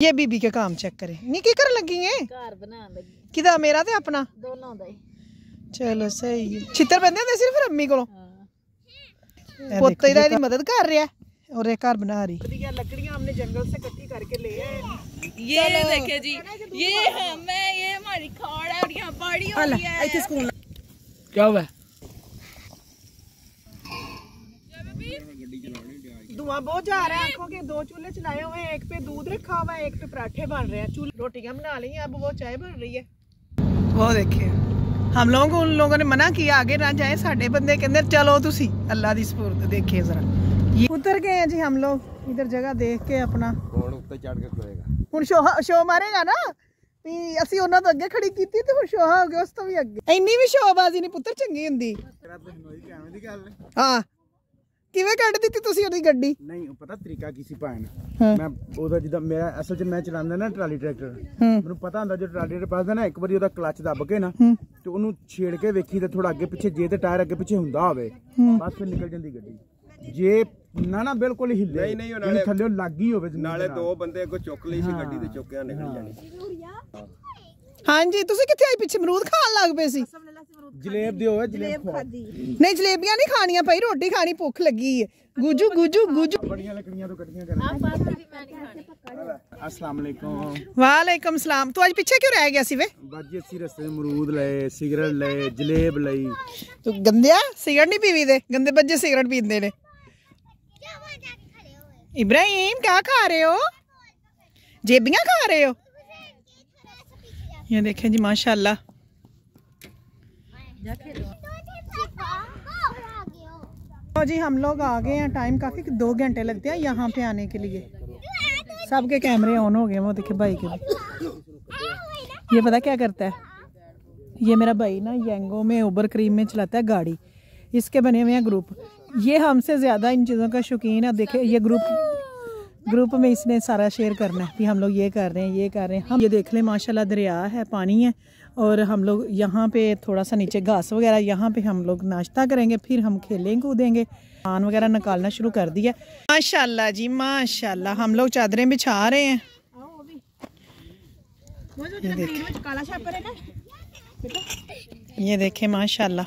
ये बीबी के काम चेक करें। नी की कर लगी है? घर मेरा ते अपना? चलो सही छित्तर बंदे सिर्फ़ अम्मी कोलो? पोते मदद कर रहा है और एक घर बना रही हमने जंगल से इकट्ठी करके ले आए। ये देखिए जी ये हम ये हमारी खाड़ है और यहाँ बाड़ी हो रही है। क्या हुआ? धुआं बहुत जा रहा है आंखों के दो चूल्हे चलाए हुए हैं एक पे दूध रखा हुआ है एक पे पराठे बन रहे हैं चूल्हे रोटियां बना ली हैं अब वो चाय बन रही है वो देखिए हम लोगों को उन लोगों ने मना किया आगे ना जाए साडे बंदे कहते चलो तुसी अल्लाह दी सपुर्द देखिए जरा ये उतर गए हैं जी हम लोग इधर जगह देख के अपना कौन उत्ते चढ़ के खोएगा ਹੁਣ ਸ਼ੋ ਸ਼ੋ ਮਾਰੇਗਾ ਨਾ ਵੀ ਅਸੀਂ ਉਹਨਾਂ ਤੋਂ ਅੱਗੇ ਖੜੀ ਕੀਤੀ ਤੇ ਹੁਣ ਸ਼ੋ ਹੋ ਗਿਆ ਉਸ ਤੋਂ ਵੀ ਅੱਗੇ ਇੰਨੀ ਵੀ ਸ਼ੋਬਾਜ਼ੀ ਨਹੀਂ ਪੁੱਤਰ ਚੰਗੀ ਹੁੰਦੀ ਹਾਂ ਕਿਵੇਂ ਕੱਢ ਦਿੱਤੀ ਤੁਸੀਂ ਉਹਦੀ ਗੱਡੀ? ਨਹੀਂ ਉਹ ਪਤਾ ਤਰੀਕਾ ਕੀ ਸੀ ਭਾਣ। ਮੈਂ ਉਹਦਾ ਜਿੱਦਾਂ ਮੇਰਾ ਅਸਲ 'ਚ ਮੈਂ ਚਲਾਉਂਦਾ ਨਾ ਟਰਾਲੀ ਟਰੈਕਟਰ। ਮੈਨੂੰ ਪਤਾ ਹੁੰਦਾ ਜੇ ਟਰਾਲੀ ਟਰੈਕਟਰ ਪਾਸਦਾ ਨਾ ਇੱਕ ਵਾਰੀ ਉਹਦਾ ਕਲੱਚ ਦੱਬ ਕੇ ਨਾ ਤੇ ਉਹਨੂੰ ਛੇੜ ਕੇ ਵੇਖੀ ਤੇ ਥੋੜਾ ਅੱਗੇ ਪਿੱਛੇ ਜੇ ਤੇ ਟਾਇਰ ਅੱਗੇ ਪਿੱਛੇ ਹੁੰਦਾ ਹੋਵੇ। ਬਸ ਫਿਰ ਨਿਕਲ ਜਾਂਦੀ ਗੱਡੀ। ਜੇ ਨਾ ਨਾ ਬਿਲਕੁਲ ਹੀ ਹਿੱਲੇ ਨਹੀਂ, ਨਹੀਂ, ਉਹ ਨਾਲੇ- ਥੱਲੇ ਲੱਗੀ ਹੋਵੇ ਦੇ ਨਾਲ। ਦੋ ਬੰਦੇ ਅੱਗੋਂ ਚੁੱਕ ਲਈ ਸੀ ਗੱਡੀ ਤੇ ਚੁੱਕਿਆ ਨਿਕਲ ਜਾਣੀ। ਹਾਂਜੀ ਤੁਸੀਂ ਕਿੱਥੇ ਆਈ ਪਿੱਛੇ ਅਮਰੂਦ ਖਾਣ ਲੱਗ ਪਏ ਸੀ। ਜਲੇਬ ਦਿਓ ਜਲੇਬ ਖਾਦੀ ਨਹੀਂ ਜਲੇਬੀਆਂ ਨਹੀਂ ਖਾਣੀਆਂ ਭਾਈ ਰੋਟੀ ਖਾਣੀ ਭੁੱਖ ਲੱਗੀ ਹੈ। ਗੁਜੂ ਗੁਜੂ ਗੁਜੂ। ਬੜੀਆਂ ਲੱਕੜੀਆਂ ਤੋਂ ਕੱਟੀਆਂ ਕਰਨਾ ਆਹ ਪਾਸੀ ਮੈਂ ਨਹੀਂ ਖਾਣੀ। ਅਸਲਾਮ ਅਲੈਕਮ। ਵਾਲੇਕਮ ਸਲਾਮ। ਤੂੰ ਅੱਜ ਪਿੱਛੇ ਕਿਉਂ ਰਹਿ ਗਿਆ ਸੀ ਵੇ? ਬਾਜੀ ਅਸੀਂ ਰਸਤੇ ਅਮਰੂਦ ਲਏ ਸਿਗਰਟ ਲਏ ਜਲੇਬ ਲਈ। ਤੂੰ ਗੰਦਿਆ? ਸਿਗਰਟ ਨਹੀਂ ਪੀਵੀ ਦੇ? ਗੰਦੇ ਬੱਜੇ ਸਿਗਰਟ ਪੀਂਦੇ ਨੇ। ਇਬਰਾਹੀਮ ਕੀ ਖਾ ਰਹੇ ਹੋ? ਜੇਬੀਆਂ ਖਾ ਰਹੇ ਹੋ? ये देखें जी, माशाल्लाह। तो जी, हम लोग आ गए हैं। टाइम काफ़ी दो घंटे लगते हैं यहाँ पे आने के लिए। सबके कैमरे ऑन हो गए वो देखे भाई के। ये पता क्या करता है? ये मेरा भाई ना, यंगो में उबर क्रीम में चलाता है गाड़ी। इसके बने हुए हैं ग्रुप ये हमसे ज़्यादा इन चीज़ों का शौकीन है। देखे, ये ग्रुप ग्रुप में इसने सारा शेयर करना है कि हम लोग ये कर रहे हैं, ये कर रहे हैं। हम ये देख लें, माशाल्लाह दरिया है, पानी है और हम लोग यहाँ पे थोड़ा सा नीचे घास वगैरह, यहाँ पे हम लोग नाश्ता करेंगे, फिर हम खेलेंगे, कूदेंगे। पान वगैरह निकालना शुरू कर दिया। माशाल्लाह जी, माशाल्लाह, हम लोग चादरें बिछा रहे हैं। ये देखें। देखें, माशाल्लाह।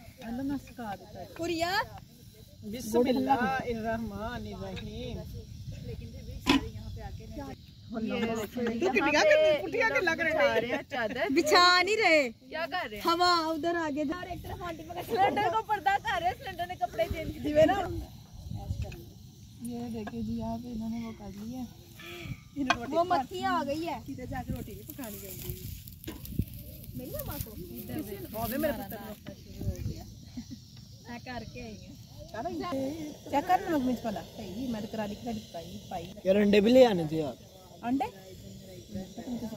के के रहे हैं? चादर। बिछा नहीं रहे। क्या कर रहे हवा उधर आगे जा एक तरफ़ आंटी पे सिलेंडर को पर्दा कर रहे सिलेंडर ने कपड़े चेंज दिवे ना। ये देखिए जी आप इन्होंने वो कर लिया वो मक्खी आ गई है। सीधे जाकर रोटी भी पकानी पड़ेगी मेरी माँ करके आई हूँ क्या? करना लोग मुझ पर लगता है मैं तो करा लिख रहा लिखता ही पाई। यार अंडे भी ले आने थे यार। अंडे?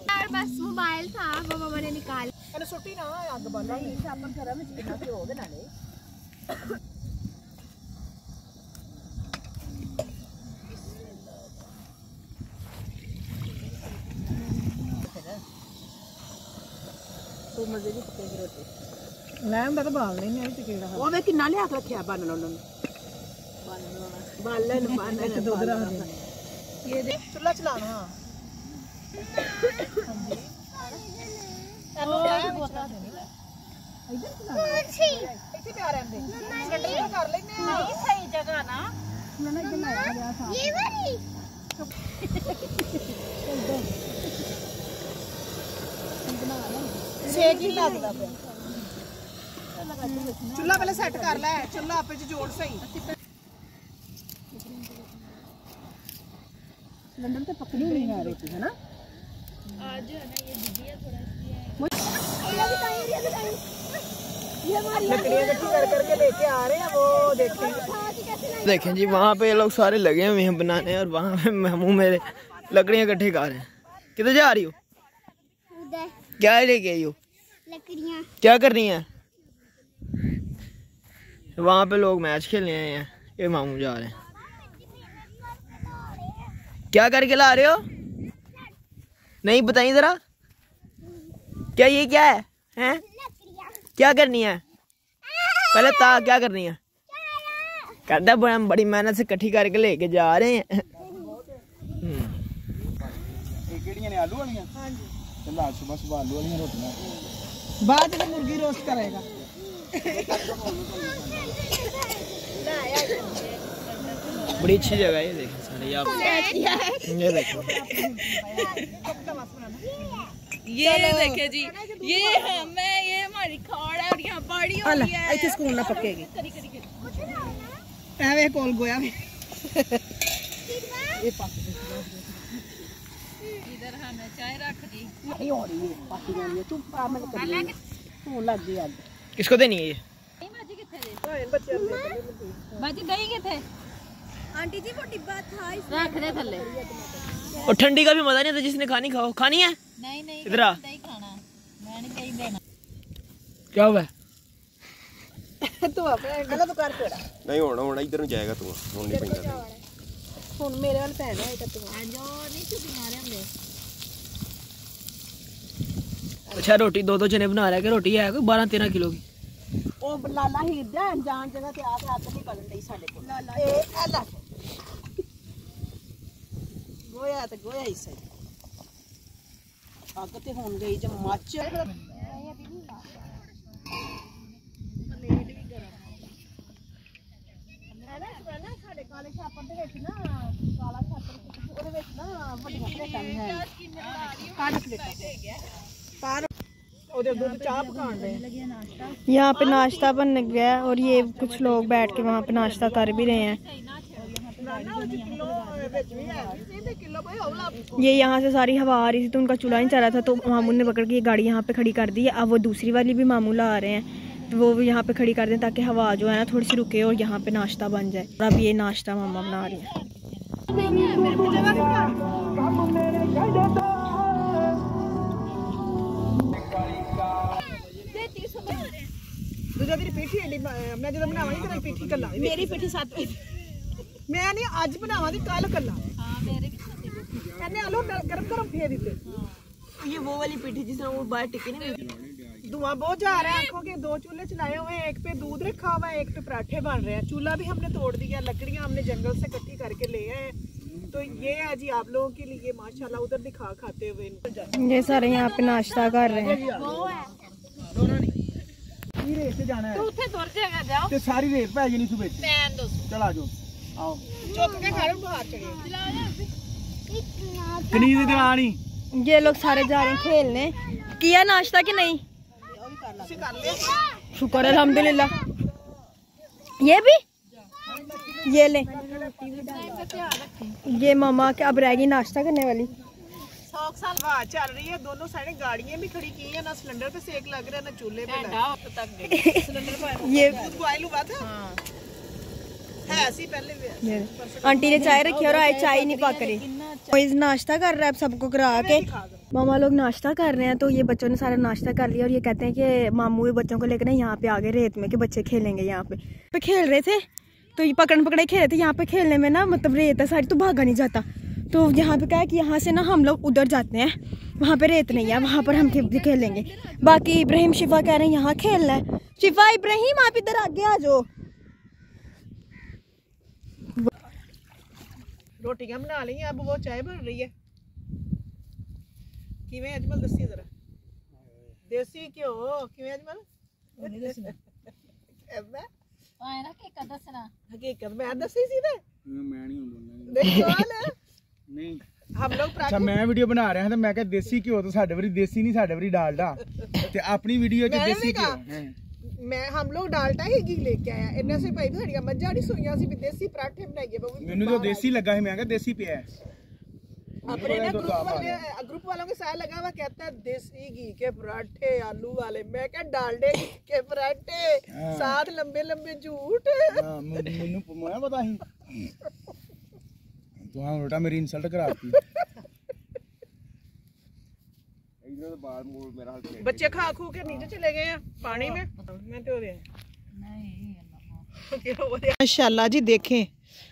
यार बस मोबाइल था वो मम्मा ने निकाल मैंने छुट्टी ना आग बंद नहीं अपन घर में चिकना भी होगे ना ले तो मज़े की ਲੈਣ ਦਾ ਤਾਂ ਬਾਲ ਨਹੀਂ ਨੇ ਵਿੱਚ ਕਿਹੜਾ ਉਹ ਵੇ ਕਿੰਨਾ ਲਿਆ ਕੇ ਰੱਖਿਆ ਬੰਨ ਉਹਨਾਂ ਨੂੰ ਬਾਲਣ ਬਾਲਣ ਇੱਕ ਦੁੱਧ ਰੱਖ ਦੇ ਇਹ ਦੇ ਚੁੱਲਾ ਚਲਾਣਾ ਹਾਂਜੀ ਇਹਨੂੰ ਕਿਹੜਾ ਬੋਤਲ ਦੇਣੀ ਇੱਧਰ ਚਲਾਣਾ ਇੱਥੇ ਪਿਆ ਰਹਿੰਦੇ ਗੱਡੀਆਂ ਕਰ ਲੈਨੇ ਆ ਨਹੀਂ ਸਹੀ ਜਗ੍ਹਾ ਨਾ ਮੈਂ ਨਾ ਇੱਧਰ ਲਾਇਆ ਗਿਆ ਸਾਹ ਇਹ ਵਾਰੀ ਸੇਕ ਹੀ ਲੱਗਦਾ ਪਿਆ चूल्हा पहले सेट कर लै। चूल्हा आपे जोड़ सही। सिलेंडर तो नहीं है ना? आज है ना ये है थोड़ा देखें जी वहाँ पे लोग सारे लगे हुए हैं बनाने और वहाँ पे मेहमू मेरे लकड़ियाँ इकट्ठे कर रहे हैं। किधर जा रही हो? क्या लेके आई हो? क्या करनी है? वहाँ पे लोग मैच खेलने आए हैं। ये मामू जा रहे हैं। क्या करके ला रहे हो? नहीं बताइए ज़रा। क्या ये क्या है? हैं? क्या करनी है? पहले ता क्या करनी है? करदा बड़ा बड़ी मेहनत से इकट्ठी करके लेके जा रहे हैं। हाँ बाद में मुर्गी रोस्ट करेगा बड़ी अच्छी जगह है ये देखें सारे यहाँ पे। ये देखो ये देखे जी ये हम है ये हमारी खाड़ है और यहाँ पहाड़ी हो हल रही है ਇੱਥੇ ਸਕੂਲ ਨਾ ਪੱਕੇਗੀ करी करी करी ਐਵੇਂ ਕੋਲ ਗੋਇਆ ਵੀ इधर हमने चाय रख दी ਨਹੀਂ ਹੋ ਰਹੀ ਹੈ ਪੱਕ ਜਾਂਦੀ ਹੈ ਚੁੱਪ ਆ ਮੈਂ ਕਰੀ ਹੋਣ ਲੱਗ ਗਈ ਅੱਜ किसको देनी है ये भाजी किथे जी ਓਏ ਬੱਚੇ ਦੇ भाजी दही किथे आंटी जी वो डिब्बा था रख दे थल्ले और ठंडी का भी मजा नहीं आता जिसने खानी खाओ खानी है नहीं नहीं इधर आ दही खाना मैं नहीं दही देना क्या हुआ है? ਤੂੰ ਆਪਣੇ ਗਲਤ ਕਰ ਕੋੜਾ ਨਹੀਂ ਹੁਣ ਹੁਣ ਇੱਧਰ ਨੂੰ ਜਾਏਗਾ ਤੂੰ ਹੁਣ ਨਹੀਂ ਪੈਂਦਾ ਹੁਣ ਮੇਰੇ ਵੱਲ ਭੈਣ ਹੈ ਤਾਂ ਤੂੰ जो नहीं छुपी मारे हमने अच्छा रोटी दो दो जने बना रहा है कि रोटी है कोई बारह तेरह किलो की ਉਹ ਲਾਲਾ ਹੀਰਦਾ ਅਣਜਾਣ ਜਗ੍ਹਾ ਤੇ ਆ ਕੇ ਹੱਥ ਨਹੀਂ ਕਰਨ ਲਈ ਸਾਡੇ ਕੋਲ ਲਾਲਾ ਇਹ ਐ ਲੈ ਗੋਇਆ ਤੇ ਗੋਇਆ ਹੀ ਸਹੀ ਅੱਗ ਤੇ ਹੁਣ ਗਈ ਜੇ ਮੱਚ ਸਾਡੇ ਕਾਲੇ ਛਾਪਰ ਦੇ ਵਿੱਚ ਨਾ ਕਾਲਾ ਛਾਪਰ ਉਹਦੇ ਵਿੱਚ ਨਾ ਵੱਡੀਆਂ ਪਲੇਟਾਂ ਵੀ ਹੈ ਕਾਲੀ ਪਲੇਟਾਂ यहाँ पे नाश्ता बन गया है और ये कुछ लोग बैठ के वहाँ पे नाश्ता कर भी रहे हैं। ये यहाँ से सारी हवा आ रही थी तो उनका चूल्हा नहीं चल रहा था तो मामू ने पकड़ के ये गाड़ी यहाँ पे खड़ी कर दी है। अब वो दूसरी वाली भी मामूला आ रहे हैं तो वो यहाँ पे खड़ी कर दें ताकि हवा जो है ना थोड़ी सी रुके और यहाँ पे नाश्ता बन जाए। और अब ये नाश्ता मामा बना रही है। ਦੂਜਾ ਤੇਰੀ ਪੀਠੀ ਏਡੀ ਬ- ਮੈਂ ਜਦੋਂ ਬਣਾਵਾਂਗੀ ਤੇਰੀ ਪੀਠੀ ਕੱਲਾ ਮੇਰੀ ਪੀਠੀ 7 ਵਜੇ ਮੈਂ ਨਹੀਂ ਅੱਜ ਬਣਾਵਾਂਗੀ ਕੱਲ ਕੱਲਾ ਹਾਂ ਮੇਰੇ ਵੀ ਇਹਨੇ ਆਲੂ ਨਾਲ ਗਰਮ ਗਰਮ ਫੇਰ ਦਿੱਤੇ ये वो वाली पीठी जिसमें वो बाहर टिके नहीं धुआं बहुत जा रहा है आंखों के दो चूल्हे चलाए हुए हैं एक पे दूध रखा हुआ है एक पे पराठे बन रहे हैं चूल्हा भी हमने तोड़ दिया लकड़ियां हमने जंगल से इकट्ठी करके ले आए हैं तो ये है जी आप लोगों के लिए माशाल्लाह उधर दिखा खाते हुए इनको ये सारे यहाँ पे नाश्ता कर रहे हैं ਕੀ ਰੇਸ ਤੇ ਜਾਣਾ ਹੈ ਉੱਥੇ ਤੁਰ ਜਾਏਗਾ ਜਾਓ ਤੇ ਸਾਰੀ ਰੇਤ ਪੈ ਜਣੀ ਸੁਬੇ ਮੈਂ ਦੋ ਚਲਾ ਜਾਓ ਆਓ ਚੁੱਕ ਕੇ ਖਾ ਲਓ ਬਾਹਰ ਚੜੇ ਕਨੀ ਦੀ ਦਰਾਣੀ ये लोग सारे जा रहे हैं खेलने किया नाश्ता कि नहीं ਤੁਸੀਂ ਕਰ ਲਿਆ शुक्र अल्हम्दुलिल्लाह ये भी ये ले ये मामा के अब रह गई नाश्ता करने वाली सौक साल हवा चल रही है। दोनों साइडें गाड़ियाँ भी खड़ी की है। ना सिलेंडर पे सेक लग रहा है ना चूल्हे पे लग तक गई। सिलेंडर ये दूध बॉयल हुआ था? है। पहले आंटी ने चाय रखी और आज चाय नहीं पक रही। कोई नाश्ता कर रहा है सबको करा के। मामा लोग नाश्ता कर रहे हैं तो ये बच्चों ने सारा नाश्ता कर लिया और ये कहते हैं कि मामू ये बच्चों को लेकर ना यहाँ पे आ गए रेत में कि बच्चे खेलेंगे यहाँ पे। पे खेल रहे थे तो ये पकड़ पकड़े खेल रहे थे यहाँ पे खेलने में ना मतलब रेत है सारी तो भागा नहीं जाता। तो यहाँ पे क्या है कि यहाँ से ना हम लोग उधर जाते हैं। वहाँ पे रेत नहीं है वहाँ पर हम खेलेंगे। बाकी इब्राहिम शिफा कह रहे हैं यहाँ खेलना है। शिफा इब्राहिम आप इधर आगे आ जाओ। रोटियाँ बना ली अब वो चाय बन रही है। किवें अजमल दसी जरा। देसी घ्यो किवें अजमल? हकीकत मैं दसी सी ते मैं नहीं बोलना ਨਹੀਂ ਹਮ ਲੋਗ ਅੱਛਾ ਮੈਂ ਵੀਡੀਓ ਬਣਾ ਰਿਹਾ ਤਾਂ ਮੈਂ ਕਿਹਾ ਦੇਸੀ ਘਿਓ ਤਾਂ ਸਾਡੇ ਵਾਰੀ ਦੇਸੀ ਨਹੀਂ ਸਾਡੇ ਵਾਰੀ ਡਾਲਡਾ ਤੇ ਆਪਣੀ ਵੀਡੀਓ 'ਚ ਦੇਸੀ ਘਿਓ ਮੈਂ ਹਮ ਲੋਗ ਡਾਲਟਾ ਹੀ ਘੀ ਲੈ ਕੇ ਆਇਆ ਇੰਨਾ ਸੇ ਭਾਈ ਸਾਡੀਆਂ ਮੱਝਾਂ ਨਹੀਂ ਸੋਈਆਂ ਸੀ ਵੀ ਦੇਸੀ ਪਰਾਠੇ ਬਣਾਈਏ ਬਾਬੂ ਮੈਨੂੰ ਤਾਂ ਦੇਸੀ ਲੱਗਾ ਸੀ ਮੈਂ ਕਿਹਾ ਦੇਸੀ ਪਿਆ अपने ना ग्रुप वाले ग्रुप वालों के साथ लगा हुआ कहता है देसी घी के पराठे आलू वाले मैं क्या डालडे के पराठे साथ लंबे लंबे झूठ मैं पता ही तो हाँ उल्टा मेरी इंसल्ट करा दी बच्चे खा खू के नीचे चले गए पानी में। हाँ, हाँ, मैं तो माशाला जी देखें।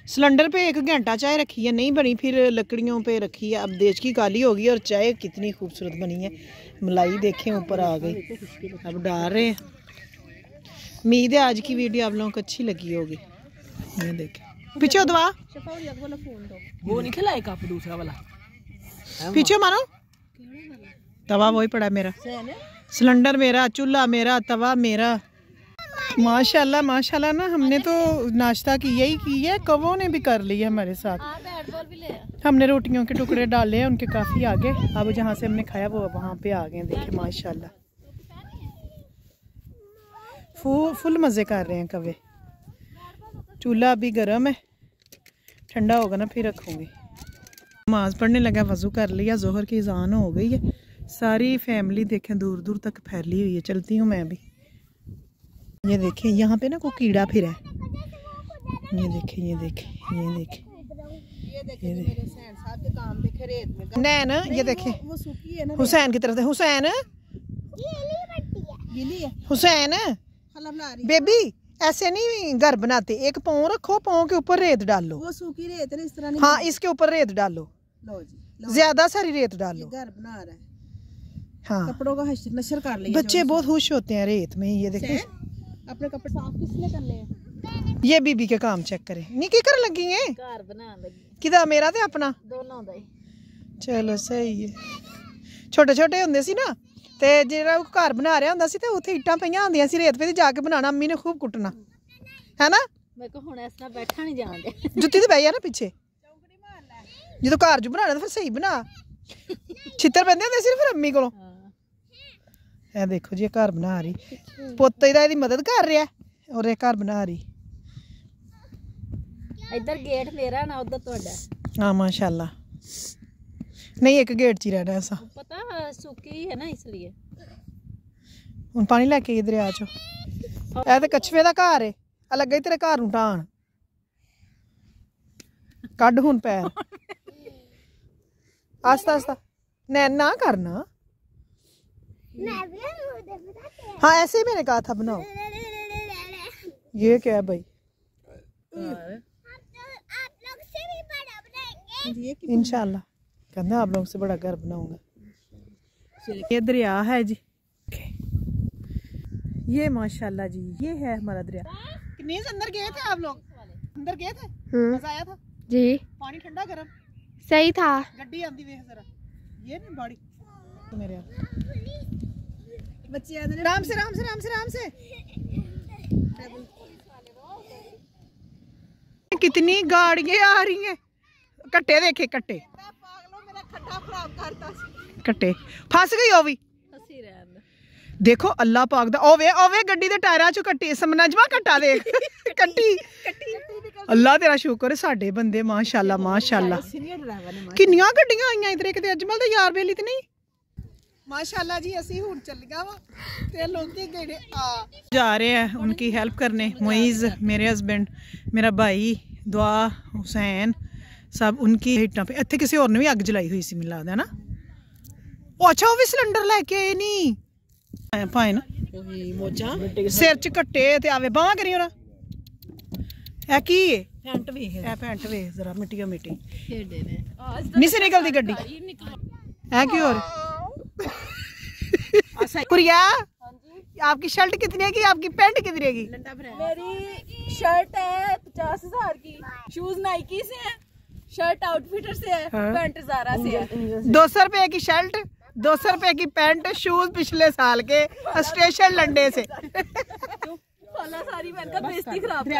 सिलेंडर पे एक घंटा चाय रखी है नहीं बनी फिर लकड़ियों पे रखी है। अब देश की काली होगी और चाय कितनी खूबसूरत बनी है। मलाई देखें ऊपर आ गई। अब डाल रहे हैं। उम्मीद है आज की वीडियो आप लोगों को अच्छी लगी होगी। मैं देखें। पीछे दवा वो नहीं खिलाए कप दूसरा वाला। पीछे मारो। तवा वही पड़ा मेरा। सिलेंडर मेरा चूल्हा मेरा तवा मेरा। माशाल्लाह माशाल्लाह ना हमने तो नाश्ता किया ही की है कवों ने भी कर लिया हमारे साथ। हमने रोटियों के टुकड़े डाले हैं उनके काफ़ी आगे। अब जहाँ से हमने खाया वो वहाँ पे आ गए देखे देखिए माशाल्लाह। फुल फुल मज़े कर रहे हैं कवे। चूल्हा अभी गर्म है। ठंडा होगा ना फिर रखूँगी। नमाज़ पढ़ने लगा वज़ू कर लिया जोहर की अजान हो गई है। सारी फैमिली देखें दूर दूर तक फैली हुई है। चलती हूँ मैं भी ये देखें यहाँ पे ना कोई कीड़ा फिर है। ये देखें ये देखें ये देखें। ये देखें। नैन ये देखें। हुसैन की तरफ़ से। हुसैन? हुसैन? बेबी? ऐसे नहीं घर बनाते एक पाओ रखो पाओ के ऊपर रेत डालो। वो सूखी रेत ना इस तरह हाँ इसके ऊपर रेत डालो। लो जी ज़्यादा सारी रेत डालो। घर बना रहा है। हाँ। कपड़ों का नशर कर ले बच्चे बहुत खुश होते हैं रेत में ये देखो। अपने कपड़े साफ़ किसने कर ले ये बीबी के काम चेक करें। नहीं की कर लगी है? घर मेरा थे अपना? दोनों चलो सही है। छोटे छोटे होंगे सी ना? ਤੇ ਜਿਹੜਾ ਉਹ ਘਰ ਬਣਾ ਰਿਹਾ ਹੁੰਦਾ ਸੀ ਤੇ ਉੱਥੇ ਇੱਟਾਂ ਪਈਆਂ ਹੁੰਦੀਆਂ ਸੀ ਰੇਤ 'ਤੇ ਜਾ ਕੇ ਬਣਾਉਣਾ ਅੰਮੀ ਨੇ ਖੂਬ ਕੁੱਟਣਾ। ਹੈਨਾ? ਮੇਰੇ ਕੋ ਹੁਣ ਇਸ ਤਰ੍ਹਾਂ ਬੈਠਾ ਨਹੀਂ ਜਾਣ ਦੇ। ਜੁੱਤੀ ਤੇ ਬਹਿ ਜਾ ਨਾ ਪਿੱਛੇ। ਜਦੋਂ ਘਰ ਜੂ ਬਣਾਣਾ ਤਾਂ ਫਿਰ ਸਹੀ ਬਣਾ। ਛਿੱਤਰ ਪੈਂਦੇ ਹੁੰਦੇ ਸੀ ਫਿਰ ਅੰਮੀ ਕੋਲੋਂ। ਇਹ ਦੇਖੋ ਜੀ ਇਹ ਘਰ ਬਣਾ ਰਹੀ। ਪੁੱਤ ਇਹਦਾ ਇਹਦੀ ਮਦਦ ਕਰ ਰਿਹਾ ਔਰ ਇਹ ਘਰ ਬਣਾ ਰਹੀ। ਇੱਧਰ ਗੇਟ ਮੇਰਾ ਨਾ ਉਧਰ ਤੁਹਾਡਾ। ਹਾਂ ਮਾਸ਼ਾਅੱਲਾ। ਨਹੀਂ ਇੱਕ ਗੇਟ 'ਚ ਹੀ ਰਹਿਣਾ ਐਸਾ ਪਤਾ ਸੁੱਕੀ ਹੈ ਨਾ ਇਸ ਲਈ ਹੁਣ ਪਾਣੀ ਲੈ ਕੇ ਇਧਰ ਆ ਚੋ ਇਹ ਤੇ ਕਛਵੇ ਦਾ ਘਰ ਏ ਆ ਲੱਗਾ ਈ ਤੇਰੇ ਘਰ ਨੂੰ ਢਾਣ ਕੱਢ ਹੁਣ ਪੈਰ ਆਸਤਾ ਆਸਤਾ ਨਾ ना करना हाँ ऐसे ही मैंने कहा था बनाओ ये क्या है भाई इंशाल्लाह कहना आप लोगों से बड़ा घर बनाऊँगा। ये दरिया है जी। ये माशाल्लाह जी ये है हमारा दरिया। कितने अंदर गए थे आप लोग? अंदर गए थे? हम्म। मज़ा आया था? जी। पानी ठंडा गर्म? सही था। गड्डी आंदी वे जरा। ये नहीं बड़ी। तो मेरे यार। बच्चे आ हैं राम से राम से राम से राम से। कितनी गाड़ियाँ आ रही हैं। कट्टे देखे कट्टे। ਕੱਟੇ। ਫਸ ਗਈ ਉਹ ਵੀ? ਅਸੀਂ ਰਹਿਣ ਦੇਖੋ ਅੱਲਾ ਪਾਕ ਦਾ। ਓਵੇ ਓਵੇ ਗੱਡੀ ਦੇ ਟਾਇਰਾਂ ਚੋਂ ਕੱਟੀ ਸਮਨਜਮਾ ਕੱਟਾ ਦੇਖ ਕੱਟੀ ਅੱਲਾ ਤੇਰਾ ਸ਼ੁਕਰ ਸਾਡੇ ਬੰਦੇ ਮਾਸ਼ਾਅੱਲਾ ਮਾਸ਼ਾਅੱਲਾ। ਕਿੰਨੀਆਂ ਗੱਡੀਆਂ ਆਈਆਂ ਇਧਰੇ ਕਿਤੇ ਅਜਮਲ ਦੇ ਯਾਰ ਬੇਲੀ ਤੇ ਨਹੀਂ? माशाल्लाह जी असी हूँ चल गया वा ते लोकी गेड़े आ जा रहे हैं उनकी हेल्प करने मुईज़ मेरे हस्बैंड मेरा भाई दुआ हुसैन सब उनकी हिट्टां पे ਇੱਥੇ ਕਿਸੇ ਹੋਰ ਨੇ ਵੀ ਅੱਗ ਜਲਾਈ ਹੋਈ ਸੀ ਮੈਨੂੰ ਲੱਗਦਾ ਨਾ ਉਹ ਅੱਛਾ ਉਹ ਵੀ ਸਿਲੰਡਰ ਲੈ ਕੇ ਆਏ ਨਹੀਂ ਐ ਭਾਏ ਨਾ ਮੋਜਾ ਸਿਰ ਚ ਕੱਟੇ ਤੇ ਆਵੇ ਬਾਹਾਂ ਕਰੀ ਉਹਨਾਂ ਇਹ ਕੀ ਏ ਫੈਂਟ ਵੀ ਇਹ ਪੈਂਟ ਵੇਖ ਜ਼ਰਾ ਮਿੱਟੀਓ ਮਿੱਟੀ ਖੇਡੇ ਨੇ ਨਹੀਂ ਸੀ ਨਿਕਲਦੀ ਗੱਡੀ है की और कुरिया आपकी शर्ट कितने की आपकी पैंट कितने की मेरी शर्ट है पचास हजार की शूज नाइकी से है शर्ट आउटफिटर से है हाँ। पैंट जारा से है। दो सौ रुपए की शर्ट दो सौ रुपए की पैंट शूज़ पिछले साल के स्टेशन लंडे से।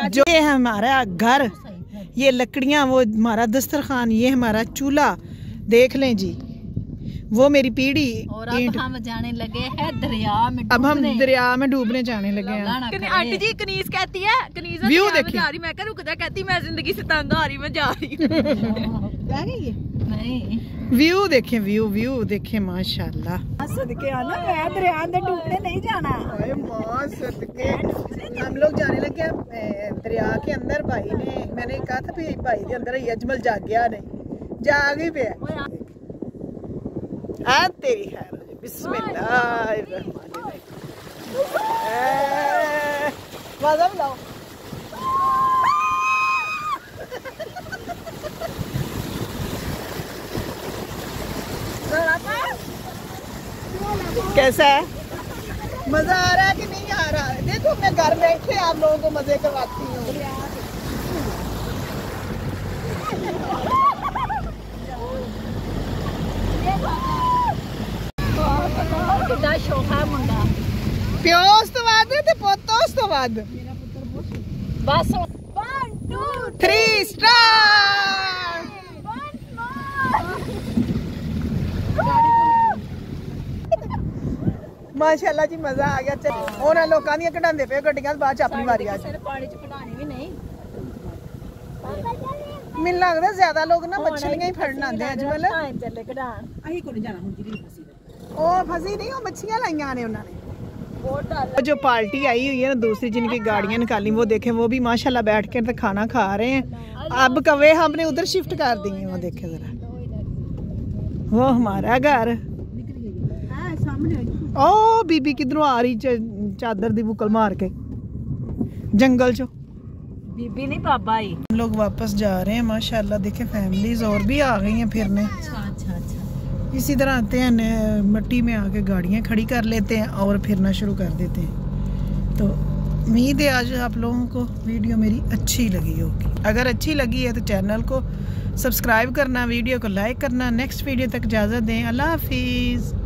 जो ये हमारा घर ये लकड़ियाँ वो हमारा दस्तरखान ये हमारा चूल्हा। देख लें जी वो मेरी पीढ़ी और अब हम जाने लगे हैं दरिया में अब हम दरिया में डूबने जाने लगे हैं। आंटी जी कनीज कहती है कनीज में देखिए। जा रही मैं रुक जा कहती मैं ज़िंदगी से तंग आ रही मैं जा रही। हूँ व्यू देखें व्यू व्यू देखें माशाल्लाह। सदके आना मैं दरिया अंदर डूबने नहीं जाना। अरे माँ सदके। हम लोग जाने लगे दरिया के अंदर। भाई ने मैंने कहा था भाई के अंदर यजमल जाग गया नहीं। जाग ही पे तेरी खैर लाओ कैसा है? मज़ा आ रहा है कि नहीं आ रहा है? देखो, मैं घर बैठे आप लोगों को मज़े करवाती हूँ। ਕਿੱਡਾ ਸ਼ੋਖਾ ਮੁੰਡਾ। ਪਿਓ ਉਸ ਤੋਂ ਬਾਅਦ ਤੇ ਪੁੱਤ ਉਸ ਤੋਂ ਬਾਅਦ? ਬਸ 3 ਸਟਾਰ ਮਾਸ਼ਾਅੱਲਾ ਜੀ ਮਜ਼ਾ ਆ ਗਿਆ। ਚੱਲ ਉਹਨਾਂ ਲੋਕਾਂ ਦੀਆਂ ਕਢਾਉਂਦੇ ਪਏ ਗੱਡੀਆਂ ਬਾਅਦ ਚ ਆਪਣੀ ਵਾਰੀ ਆ ਜਾਏ ਪਾਣੀ ਚ ਪਟਾਣੀ ਵੀ ਨਹੀਂ। ਮੈਨੂੰ ਲੱਗਦਾ ਜ਼ਿਆਦਾ ਲੋਕ ਨਾ ਮੱਛਲੀਆਂ ਹੀ ਫੜਨ ਆਉਂਦੇ ਆ ਅਜਮਲ ਚੱਲੇ ਕਢਾਣ ਉਹ ਫਸੀ ਨਹੀਂ ਉਹ ਮੱਛੀਆਂ ਲਾਈਆਂ ਨੇ ਉਹਨਾਂ ਨੇ जो पार्टी आई हुई है ना दूसरी जिनकी गाड़ियां निकाली वो देखें वो भी माशाल्लाह बैठ के तो खाना खा रहे हैं अब कवे हमने उधर शिफ्ट कर दी है वो देखे जरा वो हमारा घर ओ बीबी किधरों आ रही च- चादर दी बुकल मार के जंगल चो ਬੀਬੀ ਨਹੀਂ ਬਾਬਾ ਹੀ हम लोग वापस जा रहे हैं माशाल्लाह देखे फैमिलीज और भी आ गई हैं फिरने ਅੱਛਾ ਅੱਛਾ ਅੱਛਾ इसी तरह आते हैं मट्टी में आके गाड़ियाँ खड़ी कर लेते हैं और फिरना शुरू कर देते हैं। तो उम्मीद है आज आप लोगों को वीडियो मेरी अच्छी लगी होगी। अगर अच्छी लगी है तो चैनल को सब्सक्राइब करना, वीडियो को लाइक करना, नेक्स्ट वीडियो तक इजाज़त दें। अल्लाह हाफिज़।